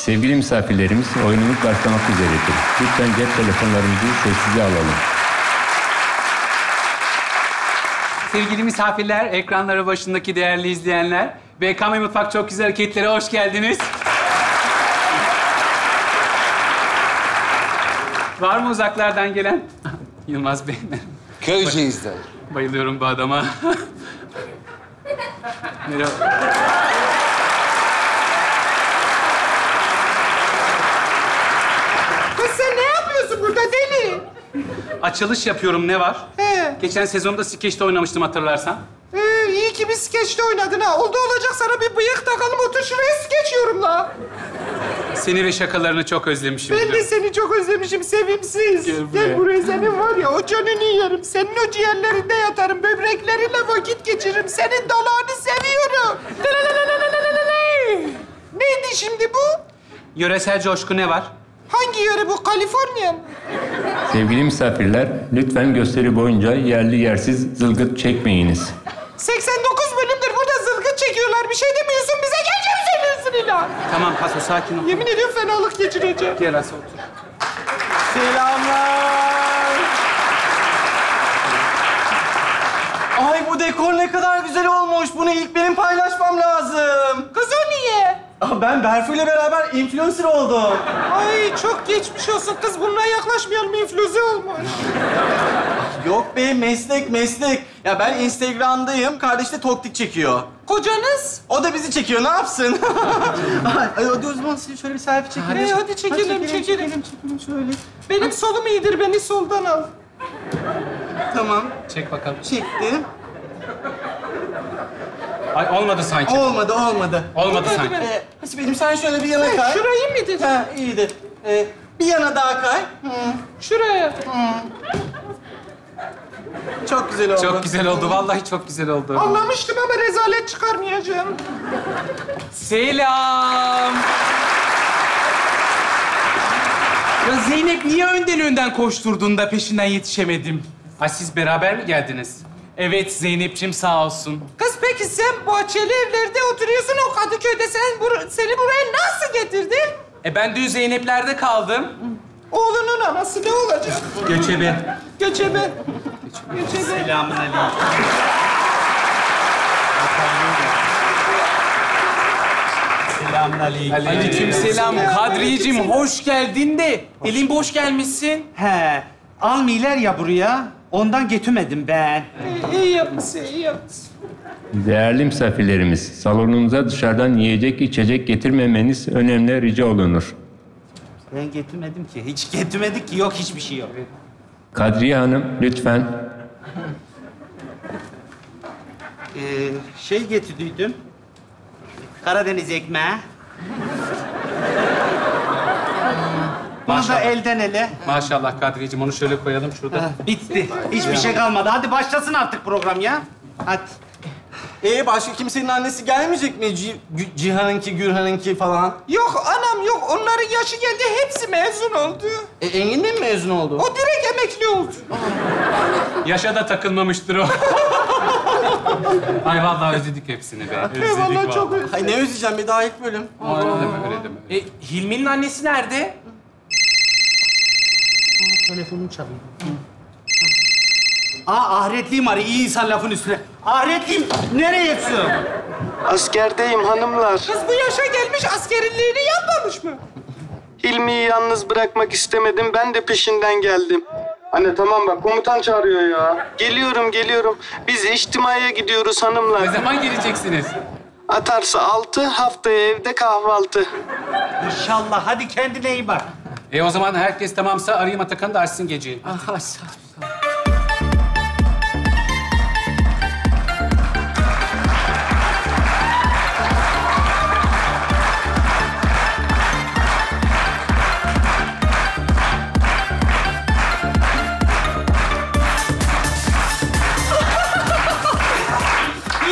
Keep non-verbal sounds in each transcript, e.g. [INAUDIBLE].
Sevgili misafirlerimiz oyunumuz başlamak üzeredir. Lütfen cep telefonlarımızı sessize alalım. Sevgili misafirler, ekranları başındaki değerli izleyenler, BKM Mutfak Çok Güzel Hareketlere hoş geldiniz. Var mı uzaklardan gelen? [LAUGHS] Yılmaz Bey. Köyceğiz'den. Bayılıyorum bu adama. [LAUGHS] Merhaba. Açılış yapıyorum ne var? He. Geçen sezonda skeçte oynamıştım hatırlarsan. Ee, iyi ki bir skeçte oynadın ha. Oldu olacak sana bir bıyık takalım otur şuraya skeç yorumla. Seni ve şakalarını çok özlemişim. Ben de seni çok özlemişim sevimsiz. Gel buraya. Gel buraya senin var ya o canını yerim. Senin o ciğerlerinde yatarım. Böbreklerinle vakit geçiririm. Senin dalağını seviyorum. Neydi şimdi bu? Yöresel coşku ne var? Hangi yöre bu? Kaliforniya mı? Sevgili misafirler, lütfen gösteri boyunca yerli yersiz zılgıt çekmeyiniz. 89 bölümdür burada zılgıt çekiyorlar. Bir şey demiyorsun bize geleceğim söylüyorsun illa. Tamam Paso, sakin ol. Yemin ediyorum fenalık geçireceğim. Gel Aso, otur. Selamlar. Ay bu dekor ne kadar güzel olmuş. Bunu ilk benim paylaşmam lazım. Kız o niye? Aa, Ben Berfu ile beraber influencer oldum. Ay çok geçmiş olsun kız. Bununla yaklaşmayalım. İnfluze olmuş. Yok be meslek meslek. Ya ben Instagram'dayım. Kardeş de toktik çekiyor. Kocanız? O da bizi çekiyor. Ne yapsın? [LAUGHS] Ay, hadi o zaman siz şöyle bir selfie çekelim. Ee, hadi çekelim, çekelim. çekelim, çekelim şöyle. Benim solum iyidir. Beni soldan al. Tamam. Çek bakalım. Çektim. Ay olmadı sanki. Olmadı, olmadı. Olmadı Hadi sanki. Ee, Hasibe'cim sen şöyle bir yana kay. Şurayı mıydı? Ha, iyidir. Ee, bir yana daha kay. Şuraya. Çok güzel oldu. Çok güzel oldu. Vallahi çok güzel oldu. Anlamıştım ama rezalet çıkarmayacağım. Selam. Ya Zeynep niye önden önden koşturdun da peşinden yetişemedim? Ay siz beraber mi geldiniz? Evet Zeynep'ciğim sağ olsun. Peki sen bahçeli evlerde oturuyorsun o Kadıköy'de. Sen bur- seni buraya nasıl getirdi? E ben dün Zeynep'lerde kaldım. Oğlunun anası ne olacak? Göçebe. Göçebe. Göçebe. Selamun aleyküm. Aleyküm selam. Kadriyeciğim hoş geldin de. Elin boş gelmişsin. He, almıyorlar ya buraya. Ondan getirmedim ben. İyi, iyi yapmışsın, iyi yapmışsın. Değerli misafirlerimiz, salonumuza dışarıdan yiyecek içecek getirmemeniz önemli rica olunur. Ben getirmedim ki. Hiç getirmedik ki. Yok hiçbir şey yok. Kadriye Hanım, lütfen. Ee, şey getirdiydim. Karadeniz ekmeği. Bunu da Maşallah. elden ele. Maşallah Kadriyeciğim onu şöyle koyalım şurada. Bitti. Hiçbir şey kalmadı. Hadi başlasın artık program ya. Hadi. Ee başka kimsenin annesi gelmeyecek mi? Ci- Gü- Cihan'ınki, Gürhan'ınki falan. Yok anam yok. Onların yaşı geldi. Hepsi mezun oldu. E, Engin de mi mezun oldu? O direkt emekli oldu. Yaşa da takılmamıştır o. Ay vallahi özledik hepsini be. Özledik Vallahi. Ay ne özleyeceğim bir daha ilk bölüm. Öyle deme, öyle deme. E, Hilmi'nin annesi nerede? Telefonum çalıyor. Aa ahiretliyim arı. iyi insan lafın üstüne. Ahiretliyim. Nereye yetişiyorsun? Askerdeyim hanımlar. Kız bu yaşa gelmiş askeriliğini yapmamış mı? Hilmi'yi yalnız bırakmak istemedim. Ben de peşinden geldim. Anne tamam bak komutan çağırıyor ya. Geliyorum geliyorum. Biz içtimaya gidiyoruz Ne hanımlar. zaman geleceksiniz? Atarsa altı, haftaya evde kahvaltı. İnşallah. Hadi kendine iyi bak. E o zaman herkes tamamsa arayayım Atakan'ı da açsın geceyi. Aha, sağ ol.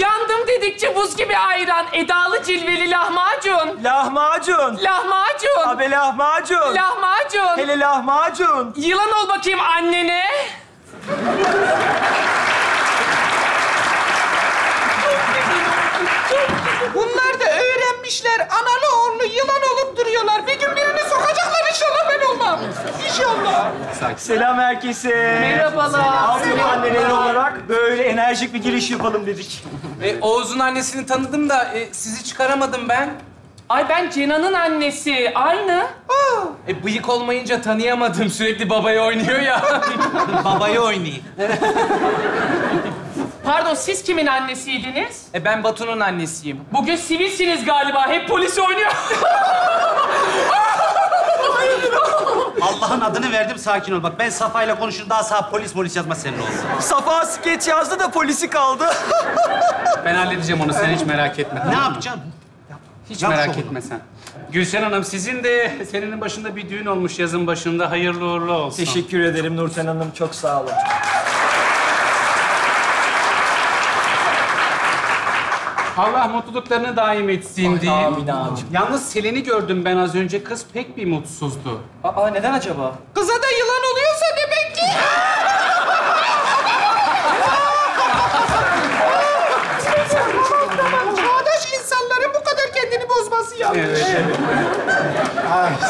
Yandım dedikçe buz gibi ayran. Edalı cilveli lahmacun. Lahmacun. Lahmacun. Ya be lahmacun. Lahmacun. Hele lahmacun. Yılan ol bakayım annene. Bunlar da öğrenmişler. Analı oğlu yılan olup duruyorlar. Bir gün birini sokacaklar inşallah ben olmam. İnşallah. Selam herkese. Merhabalar. Altın anneleri olarak böyle enerjik bir giriş yapalım dedik. E, Oğuz'un annesini tanıdım da e, sizi çıkaramadım ben. Ay ben Cenan'ın annesi. Aynı. E, bıyık olmayınca tanıyamadım. Sürekli babayı oynuyor ya. [LAUGHS] babayı oynayayım. [LAUGHS] Pardon siz kimin annesiydiniz? E, ben Batu'nun annesiyim. Bugün sivilsiniz galiba. Hep polis oynuyor. [LAUGHS] Allah'ın adını verdim sakin ol. Bak ben Safa'yla konuşur daha sağ polis polis yazmaz senin olsun. Safa skeç yazdı da polisi kaldı. Ben halledeceğim onu. Sen hiç merak etme. Ne yapacaksın? Hiç Yap merak şovunu. etme sen. Gülşen Hanım sizin de senenin başında bir düğün olmuş yazın başında. Hayırlı uğurlu olsun. Teşekkür ederim Nurten Hanım. Çok sağ olun. Allah mutluluklarını daim etsin diyeyim. Amin amin. Yalnız Selen'i gördüm ben az önce. Kız pek bir mutsuzdu. Aa neden acaba? Kıza da yılan oluyorsa demek ki. Çağdaş insanların bu kadar bozması yanlış.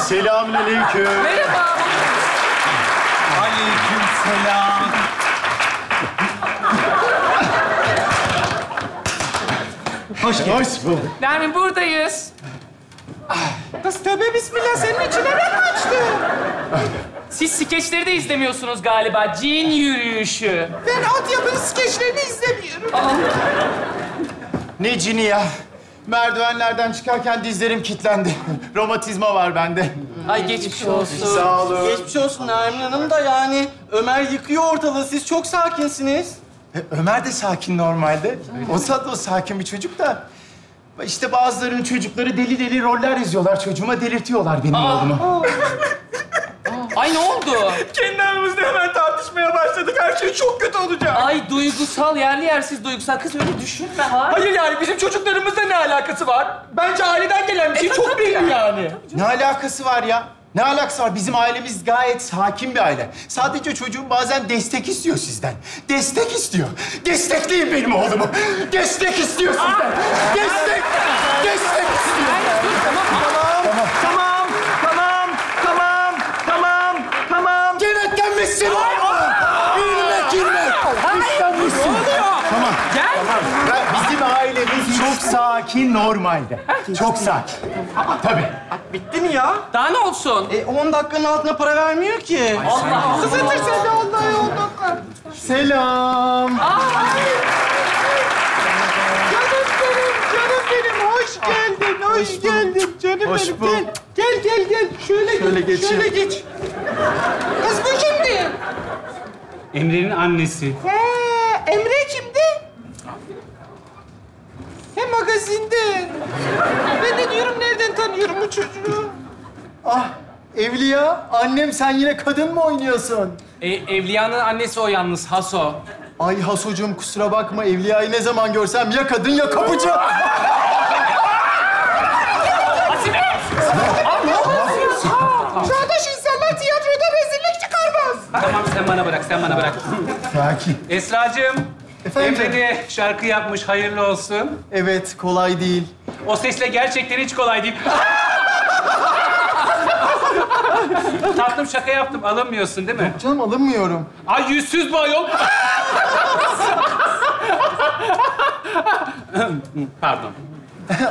Selamünaleyküm. Merhaba. Aleyküm selam. Hoş geldin. Hoş bulduk. Nermin buradayız. Kız tövbe bismillah senin için neden mi açtı? Siz skeçleri de izlemiyorsunuz galiba. Cin yürüyüşü. Ben altyapılı skeçlerini izlemiyorum. Ne cini ya? Merdivenlerden çıkarken dizlerim kilitlendi. [LAUGHS] Romatizma var bende. Ay geçmiş olsun. Sağ olun. Geçmiş olsun Nermin Hanım da yani Ömer yıkıyor ortalığı. Siz çok sakinsiniz. E, Ömer de sakin normalde. O da o sakin bir çocuk da. İşte bazılarının çocukları deli deli roller izliyorlar. Çocuğuma delirtiyorlar benim oğlumu. [LAUGHS] Ay ne oldu? Kendi aramızda hemen tartışmaya başladık. Her şey çok kötü olacak. Ay duygusal, yerli yersiz duygusal. Kız öyle düşünme ha. Hayır yani bizim çocuklarımızla ne alakası var? Bence aileden gelen bir şey çok belli yani. Ne alakası var ya? Ne alakası var? Bizim ailemiz gayet sakin bir aile. Sadece çocuğum bazen destek istiyor sizden. Destek istiyor. Destekleyin benim oğlumu. Destek istiyor sizden. Destek! Destek istiyor. Tamam, tamam, tamam, tamam, tamam. Kenetlenmişsin oğlum. Girme, girme. Kenetlenmişsin. Tamam. Gel. Ya Bizim ailemiz çok sakin normalde. Çok sakin. Tabii. Bitti mi ya? Daha ne olsun? E 10 dakikanın altına para vermiyor ki. Allah Allah. De Allah'a yoldan kal. Selam. Canım benim, canım benim. Hoş geldin, hoş, geldin. Canım Hoş benim. Gel, gel, gel, gel. Şöyle, Şöyle geç, geçeyim. şöyle geç. Kız bu kimdi? Emre'nin annesi. He, Emre kimdi? He, magazinde. Ben de diyorum nereden tanıyorum bu çocuğu? Ah Evliya, annem sen yine kadın mı oynuyorsun? E, Evliya'nın annesi o yalnız Haso. Ay Hasocuğum kusura bakma Evliya'yı ne zaman görsem ya kadın ya kapıcı. Hasibe! Çağdaş insanlar tiyatroda rezillik çıkarmaz. Tamam sen bana bırak, sen bana bırak. Sakin. Esra'cığım, Efendim Emre de şarkı yapmış, hayırlı olsun. Evet kolay değil. O sesle gerçekten hiç kolay değil. [LAUGHS] Tatlım şaka yaptım, alınmıyorsun değil mi? Canım alınmıyorum. Ay yüzsüz bu ayol. [LAUGHS] Pardon.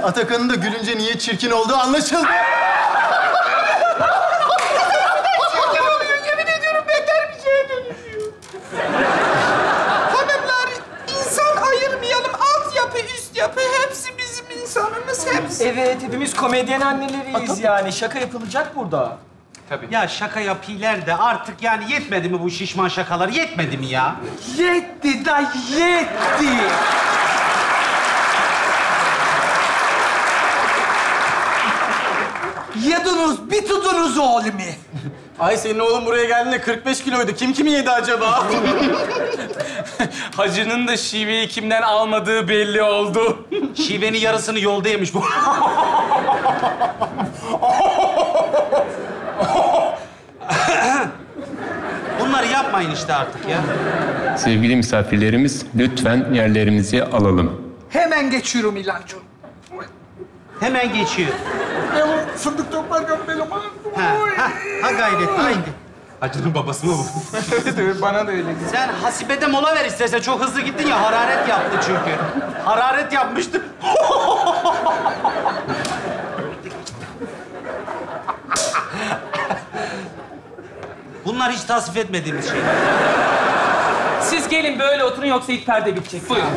Atakan'ın da gülünce niye çirkin olduğu anlaşıldı. [LAUGHS] Yemin ediyorum beter bir şeye dönüşüyor. Hanımlar, insan ayırmayalım. Altyapı, üst yapı hepsi bizim insanımız, hepsi. Evet, hepimiz komedyen anneleriyiz yani. Şaka yapılacak burada. Tabii. Ya şaka yapıyorlar da artık yani yetmedi mi bu şişman şakalar? Yetmedi mi ya? Yetti da yetti. Yediniz, bir tudunuz oğlumu. Ay senin oğlum buraya geldiğinde 45 kiloydu. Kim kimi yedi acaba? [LAUGHS] Hacı'nın da şiveyi kimden almadığı belli oldu. Şivenin yarısını yolda yemiş bu. [LAUGHS] Bunları yapmayın işte artık ya. Sevgili misafirlerimiz lütfen yerlerimizi alalım. Hemen geçiyorum ilancım. Hemen geçiyor. Ben o fındık toplarken benim Ha, ha, ha gayret, haydi. Acının babası mı bu? Bana da öyle. Sen hasibede mola ver istersen. Çok hızlı gittin ya. Hararet yaptı çünkü. Hararet yapmıştı. [LAUGHS] Bunlar hiç tasvip etmediğimiz şeyler. Siz gelin böyle oturun yoksa ilk perde bitecek. Buyurun.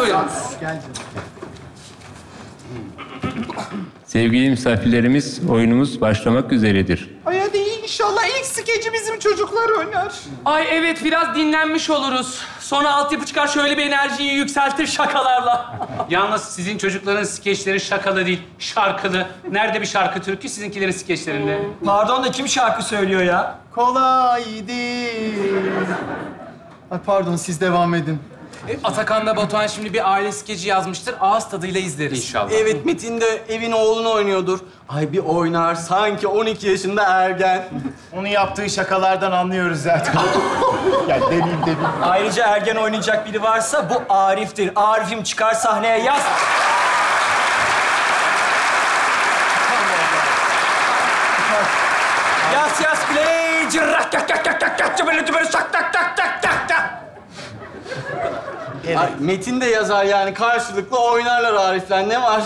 Buyurun. Sevgili misafirlerimiz, oyunumuz başlamak üzeredir. Ay hadi inşallah ilk skeci bizim çocuklar oynar. Ay evet biraz dinlenmiş oluruz. Sonra altyapı çıkar şöyle bir enerjiyi yükseltir şakalarla. Yalnız sizin çocukların skeçleri şakalı değil, şarkılı. Nerede bir şarkı türkü sizinkilerin skeçlerinde? Pardon da kim şarkı söylüyor ya? Kolay değil. Ay pardon siz devam edin. Atakan'la Batuhan şimdi bir aile skeci yazmıştır. Ağız tadıyla izleriz. İnşallah. Evet Metin de evin oğlunu oynuyordur. Ay bir oynar sanki 12 yaşında ergen. [LAUGHS] Onu yaptığı şakalardan anlıyoruz zaten. [LAUGHS] ya deneyim deneyim. Ayrıca ergen oynayacak biri varsa bu Arif'tir. Arif'im çıkar sahneye yaz. Yas yas play. Cırrak yak yak Metin de yazar yani karşılıklı oynarlar Arif'le. Ne var?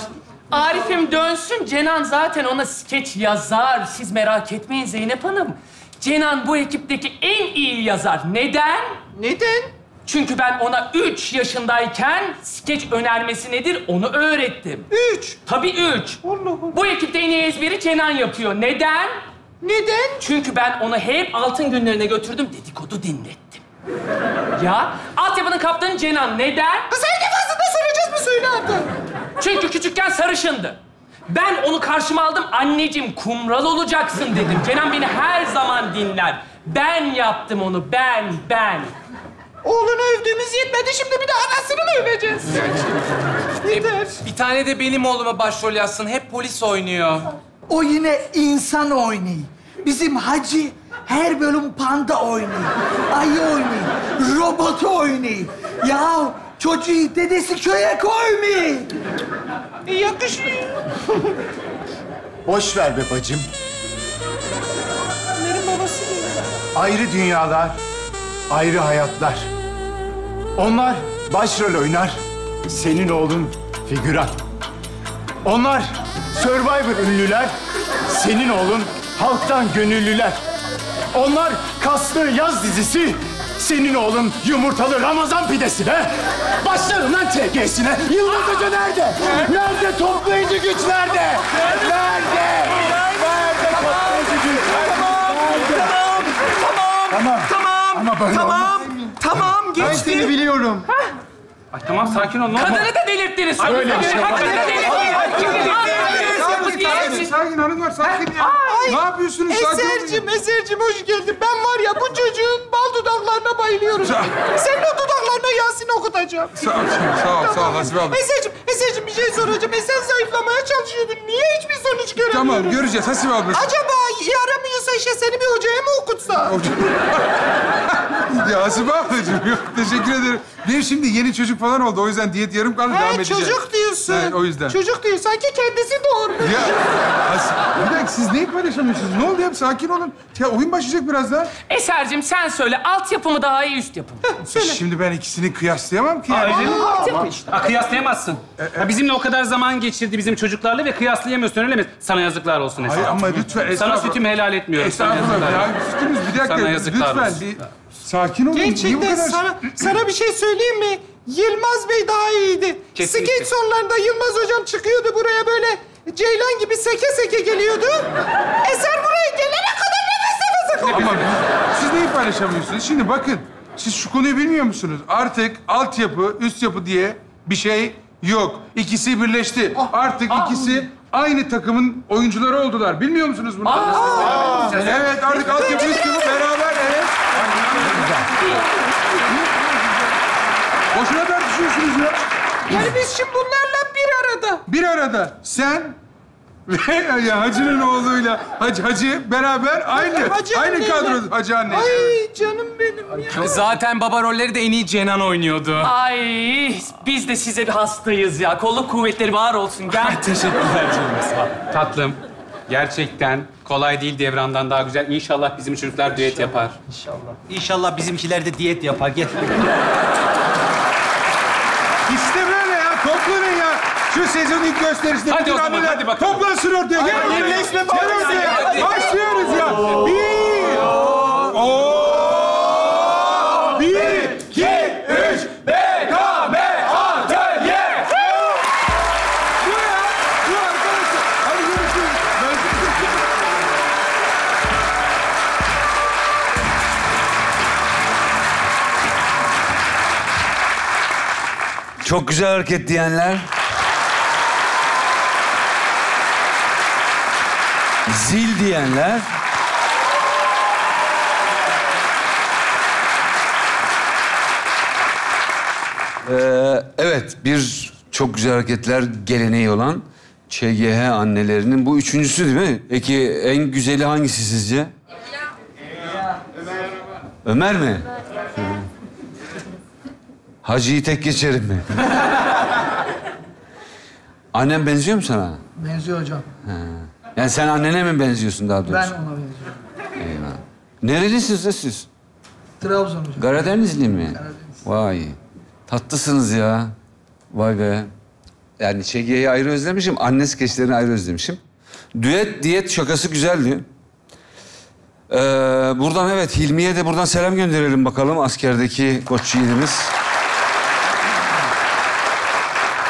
Arif'im dönsün. Cenan zaten ona skeç yazar. Siz merak etmeyin Zeynep Hanım. Cenan bu ekipteki en iyi yazar. Neden? Neden? Çünkü ben ona üç yaşındayken skeç önermesi nedir onu öğrettim. Üç. Tabii üç. Allah Allah. Bu ekipte en iyi ezberi Cenan yapıyor. Neden? Neden? Çünkü ben onu hep altın günlerine götürdüm, dedikodu dinlettim. Ya, altyapının kaptanı Cenan. Neden? Sen defasında soracağız mı söyle artık? Çünkü küçükken sarışındı. Ben onu karşıma aldım. Anneciğim kumral olacaksın dedim. Cenan beni her zaman dinler. Ben yaptım onu. Ben, ben. Oğlunu övdüğümüz yetmedi şimdi bir de anasını mı öveceğiz? Yeter. Bir tane de benim oğluma başrol yazsın. Hep polis oynuyor. O yine insan oynuyor. Bizim hacı her bölüm panda oynuyor. Ayı oynuyor. Robotu oynuyor. Ya çocuğu dedesi köye koymuyor. E, yakışmıyor. Boş ver be bacım. Onların babası değil. Ayrı dünyalar, ayrı hayatlar. Onlar başrol oynar, senin oğlun figüran. Onlar Survivor ünlüler, senin oğlun halktan gönüllüler. Onlar kaslı yaz dizisi, senin oğlun yumurtalı Ramazan pidesi be. Başlarım lan TG'sine. Yıldız Hoca nerede? Nerede toplayıcı güç nerede? Nerede? Nerede toplayıcı güç? Nerede? Tamam. Tamam. Ama böyle olmaz. Tamam Ben seni biliyorum. Ay tamam sakin ol ne oldu? Kadını da delirttiniz. Öyle bir şey. Kadını da delirttiniz. Sakin hanımlar sakin ya. ne yapıyorsunuz sakin Eser'cim, Eser'cim hoş geldin. Ben var ya bu çocuğun bal dudaklarına bayılıyorum. Senin o dudaklarına Yasin okutacağım. Sağ ol, sağ ol, sağ ol Hasibe abla. Eser'cim, Eser'cim bir şey soracağım. E sen zayıflamaya çalışıyordun. Niye hiçbir sonuç göremiyorum? Tamam, göreceğiz Hasibe abla. Acaba yaramıyorsa işe seni bir hocaya mı okutsa? [LAUGHS] [LAUGHS] ya Hasibe ablacığım, yok teşekkür ederim. Benim şimdi yeni çocuk falan oldu, o yüzden diyet yarım kaldı, devam edeceğim. çocuk diyorsun. Evet, o yüzden. Çocuk diyor. Sanki kendisi doğurmuş. Ya, Has- bir dakika siz neyi paylaşamıyorsunuz? Ne oldu ya? Sakin olun. Ya oyun başlayacak birazdan. Eser'cim sen söyle. Altyapı mı daha iyi, üst yapı mı? Şimdi ben ikisini kıyaslayamam ki. Yani. Ayrıca Ha, kıyaslayamazsın. Ha, bizimle o kadar zaman geçirdi bizim çocuklarla ve kıyaslayamıyorsun öyle mi? Sana yazıklar olsun Esra. Hayır ama lütfen Sana estağfurullah. sütümü helal etmiyorum. Sana Estağfurullah. yazıklar Ya sütünüz bir dakika. Sana yazıklar lütfen olsun. bir sakin olun. Niye bu Gerçekten kadar... sana, sana bir şey söyleyeyim mi? Yılmaz Bey daha iyiydi. Kesinlikle. Skeç sonlarında Yılmaz hocam çıkıyordu buraya böyle ceylan gibi seke seke geliyordu. Eser buraya gelene kadar nefes nefese kalıyor. Ama siz neyi paylaşamıyorsunuz? Şimdi bakın, siz şu konuyu bilmiyor musunuz? Artık altyapı, üst yapı diye bir şey yok. İkisi birleşti. Artık ikisi aynı takımın oyuncuları oldular. Bilmiyor musunuz bunu? Evet, artık altyapı, üst yapı beraber, evet. Boşuna tartışıyorsunuz ya. Yani biz şimdi bunlarla bir arada. Bir arada sen ve [LAUGHS] ya Hacı'nın oğluyla Hacı, Hacı beraber aynı. Hacı aynı anneyle. kadro Hacı anne. Ay canım benim ya. Zaten baba rolleri de en iyi Cenan oynuyordu. Ay biz de size bir hastayız ya. Kolluk kuvvetleri var olsun. Gel. [LAUGHS] Teşekkürler canım sağ ol. Tatlım. Gerçekten kolay değil devrandan daha güzel. İnşallah bizim çocuklar düet yapar. İnşallah bizimkiler de diyet yapar. Gel. İşte böyle ya. Toplanın ya. Şu sezon ilk gösterisinde Hadi bütün zaman, hadi bakalım. Toplansın ortaya. Gel. Gel. birleşme Gel ortaya. Başlıyoruz ya. Bir. Oo. Bir, iki, üç. BKM Atölye. Bu ya. Bu arkadaşlar. Hadi görüşürüz. Çok güzel hareket diyenler. Zil diyenler. Ee, evet, bir çok güzel hareketler geleneği olan ÇGH annelerinin bu üçüncüsü değil mi? Peki en güzeli hangisi sizce? Ömer mi? Hı. Hacı'yı tek geçerim mi? [LAUGHS] Annem benziyor mu sana? Benziyor hocam. Yani sen annene mi benziyorsun daha doğrusu? Ben ona benziyorum. Eyvallah. Nerelisiniz de siz? Trabzon hocam. Karadenizli mi? Karadeniz. Vay. Tatlısınız ya. Vay be. Yani ÇG'yi ayrı özlemişim, anne skeçlerini ayrı özlemişim. Düet, diyet şakası güzeldi. Ee, buradan evet, Hilmi'ye de buradan selam gönderelim bakalım askerdeki koç yiğidimiz.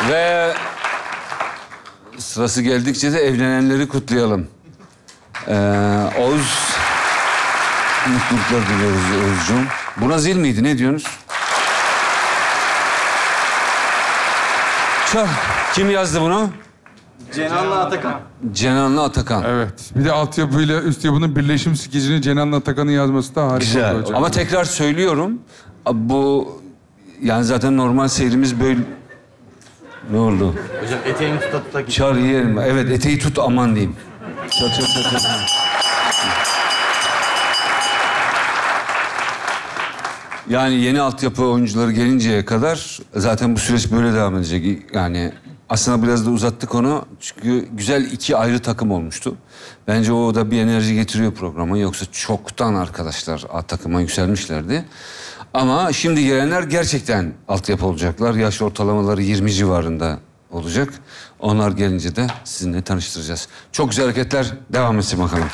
Ve sırası geldikçe de evlenenleri kutlayalım. Ee, Oğuz, mutluluklar diliyoruz Oğuzcuğum. Buna zil miydi, ne diyorsunuz? Çal. Kim yazdı bunu? Cenan'la Atakan. Cenanlı Atakan. Evet. Bir de altyapıyla üst yapının birleşim skecini Cenan'la Atakan'ın yazması da harika Güzel. oldu hocam. Ama tekrar söylüyorum. Bu yani zaten normal seyrimiz böyle... Ne oldu? Hocam eteğimi tuta tuta. Çar yerim. Evet eteği tut aman diyeyim. Çal çal çal çal. Yani yeni altyapı oyuncuları gelinceye kadar zaten bu süreç böyle devam edecek. Yani aslında biraz da uzattık onu. Çünkü güzel iki ayrı takım olmuştu. Bence o da bir enerji getiriyor programa. Yoksa çoktan arkadaşlar A takıma yükselmişlerdi. Ama şimdi gelenler gerçekten altyapı olacaklar. Yaş ortalamaları 20 civarında olacak. Onlar gelince de sizinle tanıştıracağız. Çok güzel hareketler devam etsin bakalım.